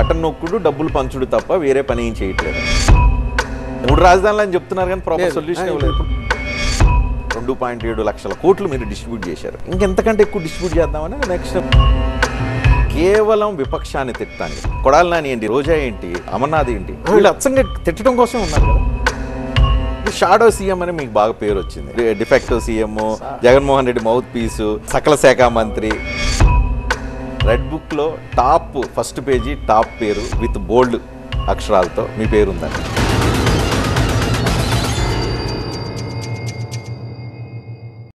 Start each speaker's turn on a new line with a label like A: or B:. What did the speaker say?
A: Button నొక్కుడు డబ్బులు పంచుడు తప్ప వేరే పని ఏం చేయట్లేదు. మూడు రాజధానులు అని చెప్తున్నారు కానీ ప్రాపర్. సొల్యూషన్ ఇవ్వలేదు. రెండు పాయింట్ ఏడు లక్షల కోట్లు మీరు డిస్ట్రిబ్యూట్ చేశారు. ఇంకెంతకంటే ఎక్కువ డిస్ట్రిబ్యూట్ చేద్దామని నెక్స్ట్ కేవలం విపక్షాన్ని తిట్టడానికి. కొడాలి నాని ఏంటి రోజా ఏంటి అమర్నాథ్ ఏంటి వీళ్ళు అచ్చంగా తిట్టడం కోసం ఉన్నారు కదా. షాడో సీఎం అని మీకు బాగా పేరు వచ్చింది. Defective CM Jaganmohan Reddy mouth piece సకల శాఖ మంత్రి. రెడ్ బుక్లో టాప్ ఫస్ట్ పేజీ టాప్ పేరు విత్ బోల్డ్ అక్షరాలతో మీ పేరుందండి.